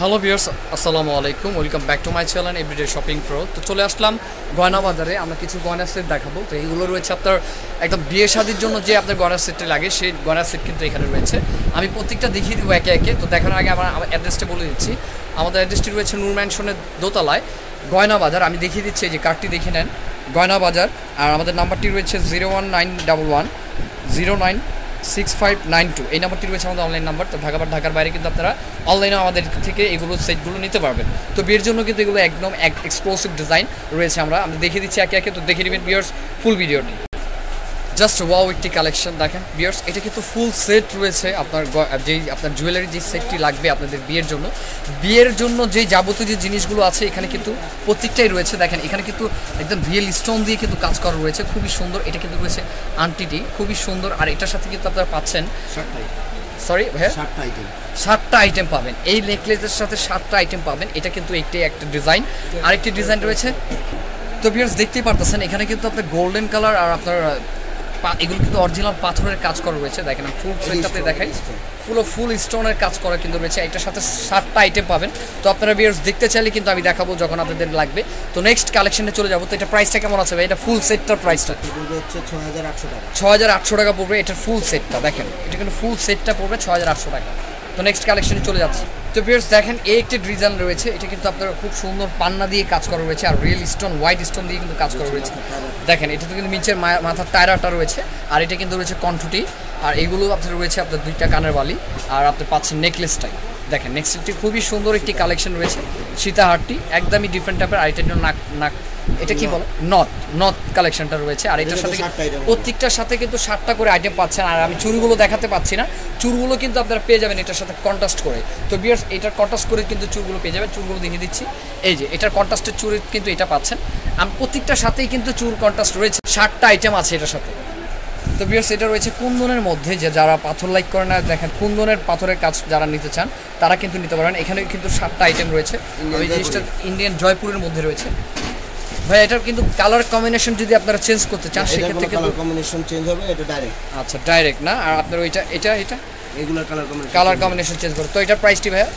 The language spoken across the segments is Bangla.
হ্যালো বিয়ার্স আসসালামু আলাইকুম welcome back to my channel everyday shopping pro তো চলে আসলাম গয়না বাজারে আমরা কিছু গয়না সেট দেখাবো। তো এইগুলো রয়েছে আপনার একদম বিয়ে শাদির জন্য যে আপনার গয়না সেটটা লাগে, সেই গয়না সেট কিন্তু এখানে রয়েছে। আমি প্রত্যেকটা দেখিয়ে দেবো একে একে। তো দেখানোর আগে আমার অ্যাড্রেসটা বলে দিচ্ছি। আমাদের অ্যাড্রেসটি রয়েছে নূর ম্যানশনের দোতলায়। গয়না বাজার আমি দেখিয়ে দিচ্ছি যে কার্ডটি দেখে নেন। গয়না বাজার আর আমাদের নাম্বারটি রয়েছে zero one nine double one zero nine six five nine two এই নাম্বারটি রয়েছে আমাদের অনলাইন নাম্বার তো ঢাকা বা ঢাকার বাইরে কিন্তু আপনারা অনলাইনে আমাদের থেকে এগুলো সেটগুলো নিতে পারবেন। তো বিয়ের জন্য কিন্তু এগুলো একদম এক এক্সক্লুসিভ ডিজাইন রয়েছে আমরা। আমি দেখিয়ে দিচ্ছি একে একে। তো দেখে নেবেন বিয়ার্স ফুল ভিডিওটি জাস্ট ওয়াও একটি কালেকশন দেখেন বিয়ার্স এটা কিন্তু ফুল সেট রয়েছে আপনার যেই আপনার জুয়েলারি যে সেটটি লাগবে আপনাদের বিয়ের জন্য। বিয়ের জন্য যে যাবতীয় যে জিনিসগুলো আছে এখানে কিন্তু প্রত্যেকটাই রয়েছে। দেখেন এখানে কিন্তু একদম রিয়েল স্টোন দিয়ে কিন্তু কাজ করা রয়েছে। খুবই সুন্দর এটা কিন্তু রয়েছে আন্টিটি খুবই সুন্দর। আর এটার সাথে কিন্তু আপনারা পাচ্ছেন সরি ভাইয়া? সাতটা আইটেম সাতটা আইটেম পাবেন। এই নেকলেসের সাথে সাতটা আইটেম পাবেন। এটা কিন্তু একটি একটা ডিজাইন আরেকটি ডিজাইন রয়েছে। তো ভিউয়ার্স দেখতেই পারতেছেন এখানে কিন্তু আপনার গোল্ডেন কালার আর আপনার এগুলো কিন্তু অরিজিনাল পাথরের কাজ করা রয়েছে। দেখেন ফুল সেটটাতে দেখাই। ফুল ফুল স্টোনের কাজ করা কিন্তু রয়েছে। এটার সাথে সাতটা আইটেম পাবেন। তো আপনারা ভিউয়ার্স দেখতে চাইলে কিন্তু আমি দেখাবো যখন আপনাদের লাগবে। তো নেক্সট কালেকশনে চলে যাব। তো এটা প্রাইসটা কেমন আছে ভাই? এটা ফুল সেটটার প্রাইসটা এগুলো হচ্ছে ছ হাজার আটশো টাকা। পড়বে। এটার ফুল সেটটা দেখেন এটা কিন্তু ফুল সেটটা পড়বে ছ হাজার আটশো টাকা। তো নেক্সট কালেকশনে চলে যাচ্ছে। তো ভিউয়ার্স দেখেন এই একটি ডিজাইন রয়েছে। এটা কিন্তু আপনার খুব সুন্দর পান্না দিয়ে কাজ করা রয়েছে, আর রিয়েল স্টোন হোয়াইট স্টোন দিয়ে কিন্তু কাজ করা রয়েছে। দেখেন এটা তো কিন্তু নিচের মাথার টায়রাটা রয়েছে, আর এটা কিন্তু রয়েছে কণ্ঠটি, আর এগুলো আপনার রয়েছে আপনার দুইটা কানের বালি, আর আপনি পাচ্ছেন নেকলেসটাই দেখেন নেক্সটটি খুবই সুন্দর একটি কালেকশন রয়েছে, সীতাহারটি, একদমই ডিফারেন্ট টাইপের আর জন্য নাক নাক এটা কি বলে? নথ নথ কালেকশনটা রয়েছে। আর এটার সাথে সাতটা। প্রত্যেকটার সাথে কিন্তু সাতটা করে আইটেম পাচ্ছেন। আর আমি চুরগুলো দেখাতে পাচ্ছি না। চুরগুলো কিন্তু আপনারা পেয়ে যাবেন এটার সাথে কন্ট্রাস্ট করে। তো বিয়ার্স এটার কন্ট্রাস্ট করে কিন্তু চুরগুলো পেয়ে যাবেন। চুরগুলো দেখিয়ে দিচ্ছি। এই যে এটার কন্ট্রাস্টের চুর কিন্তু এটা পাচ্ছেন। আমি প্রত্যেকটার সাথেই কিন্তু চুর কন্ট্রাস্ট রয়েছে। ষাটটা আইটেম আছে এটার সাথে। তো বিয়ার্স এটা রয়েছে কুন্দনের মধ্যে। যে যারা পাথর লাইক করে না দেখেন কুন্দনের পাথরের কাজ যারা নিতে চান তারা কিন্তু নিতে পারেন এখানে কিন্তু সাতটা আইটেম রয়েছে। ওই জিনিসটা ইন্ডিয়ান জয়পুরের মধ্যে রয়েছে। ভাই এটার কিন্তু কালার কম্বিনেশন যদি আপনারা চেঞ্জ করতে চান সেক্ষেত্রে কালার কম্বিনেশন চেঞ্জ হবে এটা ডাইরেক্ট আচ্ছা ডাইরেক্ট না? আর আপনার ওইটা এটা এটা? এগুলো colour combination colour combination change করতে তো এটা প্রাইসটি ভাইয়া?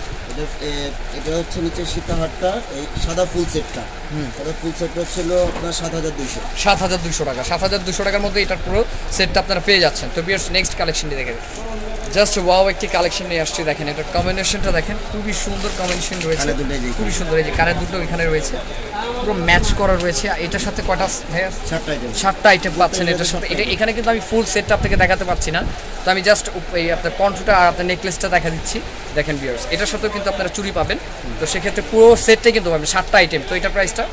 এটা হচ্ছে নিচে সীতাহারটা এই সাদা ফুল সেটটা। সাদা ফুল সেটটা হচ্ছিল আপনার সাত হাজার দুইশো। সাত হাজার দুশো টাকা। সাত হাজার দুশো টাকার মধ্যে এটার পুরো সেটটা আপনারা পেয়ে যাচ্ছেন। তো বিয়ার্স নেক্সট কালেকশনটি দেখে জাস্ট ওয়াও একটি কালেকশন নিয়ে আসছি দেখেন। এটার কম্বিনেশনটা দেখেন খুবই সুন্দর কম্বিনেশন রয়েছে। খুবই সুন্দর এই যে কানের দুটো এখানে রয়েছে। পুরো ম্যাচ করা রয়েছে। এটার সাথে কটা সাতটা আইটেম পাচ্ছেন এটার সাথে। এটা এখানে কিন্তু আমি ফুল সেটটা আপনাকে দেখাতে পারছি না। তো আমি জাস্ট এই আপনার কণ্ঠটা আর আপনার নেকলেসটা দেখা দিচ্ছি। দেখেন বিয়ার্স এটার সাথেও কিন্তু আপনারা চুরি পাবেন। তো সেক্ষেত্রে পুরো সেটটাই কিন্তু পাবেন সাতটা আইটেম তো এটা প্রাইসটা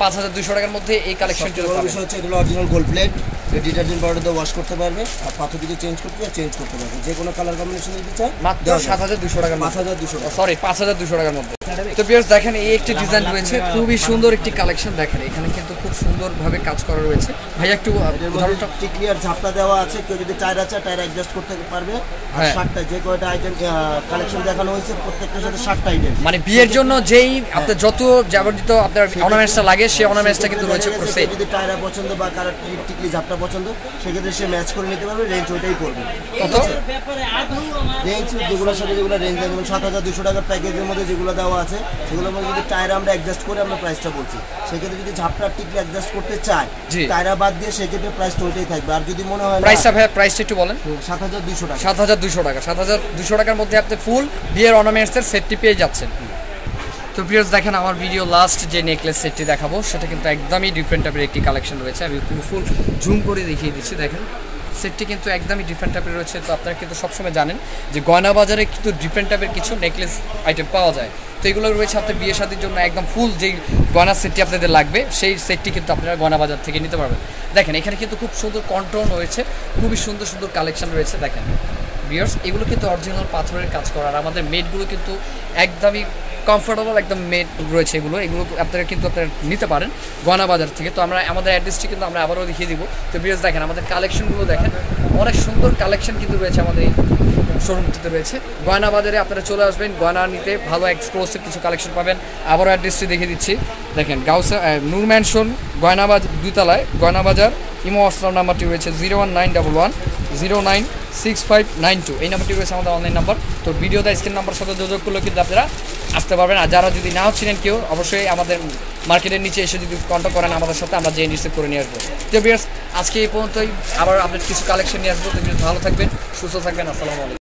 পাঁচ হাজার দুশো টাকার মধ্যে এই কালেকশনটি বিষয় হচ্ছে এগুলো original gold plate detergent powder দিয়ে ওয়াশ করতে পারবে আর পাথর যদি চেঞ্জ করতে চায় চেঞ্জ করতে পারবে। যে কোনো কালার কম্বিনেশন দিতে চায় মাত্র সাত হাজার দুশো টাকার পাঁচ হাজার দুশো টাকা। সরি পাঁচ হাজার দুশো টাকার মধ্যে। তো পিয়ার্স দেখেন এই একটি ডিজাইন রয়েছে খুবই সুন্দর একটি কালেকশন দেখেন এখানে কিন্তু সুন্দরভাবে কাজ করা রয়েছে। ভাইয়া একটু উদাহরণটা আর ঝাপটা দেওয়া আছে। কেউ যদি টায়ার আছে টায়ার অ্যাডজাস্ট করতে পারবে। আর হ্যাঁ। ষাটটা যে কয়টা আইটেম কালেকশন দেখানো হয়েছে প্রত্যেকটার সাথে ষাটটা আইটেম মানে বিয়ের জন্য যেই আপনার যত যাবতীয় আপনার অর্নামেন্টসটা লাগে সেই অর্নামেন্টসটা কিন্তু রয়েছে পুরো সেট যদি টায়ারা পছন্দ বা কালার টিকলি ঝাপটা পছন্দ সেক্ষেত্রে সে ম্যাচ করে নিতে পারবে রেঞ্জ ওইটাই পড়বে। কত? রেঞ্জ যেগুলোর সাথে যেগুলো রেঞ্জ যেমন সাত হাজার দুশো টাকার প্যাকেজের মধ্যে যেগুলো দেওয়া আছে সেগুলোর মধ্যে যদি টায়ার আমরা অ্যাডজাস্ট করে আমরা প্রাইসটা বলছি সেক্ষেত্রে যদি ঝাপটা টিকলি অ্যাডজাস্ট করতে চায়। টায়ারা বাদ দিয়ে সেক্ষেত্রে প্রাইসটা ওইটাই থাকবে। আর যদি মনে হয় প্রাইস প্রাইসটা ভাইয়া প্রাইসটা একটু বলেন। সাত হাজার দুশো টাকা। সাত হাজার দুশো টাকা। সাত হাজার দুশো টাকার মধ্যে আপনি ফুল বিয়ের অর্নামেন্টসের সেটটি পেয়ে যাচ্ছেন। তো প্রিয়াস দেখেন আমার ভিডিও লাস্ট যে নেকলেস সেটটি দেখাবো, সেটা কিন্তু একদমই ডিফারেন্ট টাইপের একটি কালেকশন রয়েছে। আমি পুরো ফুল জুম করে দেখিয়ে দিচ্ছি, দেখেন। সেটটি কিন্তু একদমই ডিফারেন্ট টাইপের রয়েছে, তো আপনারা কিন্তু সবসময় জানেন যে গয়না বাজারে কিন্তু ডিফারেন্ট টাইপের কিছু নেকলেস আইটেম পাওয়া যায়। তো এগুলো রয়েছে আপনার বিয়ে শাদির জন্য একদম ফুল যেই গয়না সেটটি আপনাদের লাগবে, সেই সেটটি কিন্তু আপনারা গয়না বাজার থেকে নিতে পারবেন। দেখেন, এখানে কিন্তু খুব সুন্দর কন্ট্রোল রয়েছে, খুবই সুন্দর সুন্দর কালেকশন রয়েছে, দেখেন। বিয়ার্স এগুলো কিন্তু অরিজিনাল পাথরের কাজ করার আমাদের মেডগুলো কিন্তু একদমই কমফোর্টেবল একদম মেড রয়েছে এগুলো। এগুলো আপনারা কিন্তু আপনারা নিতে পারেন গয়না বাজার থেকে। তো আমরা, আমাদের অ্যাড্রেসটি কিন্তু আমরা আবারও দেখিয়ে দিব। তো বিয়ার্স দেখেন, আমাদের কালেকশনগুলো দেখেন। অনেক সুন্দর কালেকশন কিন্তু রয়েছে আমাদের এই শোরুমটিতে রয়েছে। গয়না বাজারে আপনারা চলে আসবেন, গয়না নিতে ভালো এক্সক্লুসিভ কিছু কালেকশন পাবেন। আবারও অ্যাড্রেসটি দেখিয়ে দিচ্ছি। দেখেন, গাউসা নূর ম্যানশন গয়না বাজার দুইতলায় গয়না বাজার ইমো আসলাম নাম্বারটি রয়েছে zero one nine double one, zero nine six five nine two. এই নাম্বারটি রয়েছে আমাদের অনলাইন নাম্বার তো ভিডিওতে স্ক্রিন নাম্বার সাথে যোগাযোগ করলে কিন্তু আপনারা আসতে পারবেন। আর যারা যদি নাও ছিলেন কেউ, অবশ্যই আমাদের মার্কেটের নিচে এসে যদি কন্ট্যাক্ট করেন আমাদের সাথে, আমরা যে রিসিভ করে নিয়ে আসব। তো বিয়ার্স আজকে এই পর্যন্তই। আবার আপনার কিছু কালেকশন নিয়ে আসব। তো ভালো থাকবেন, সুস্থ থাকবেন। আসসালামু আলাইকুম।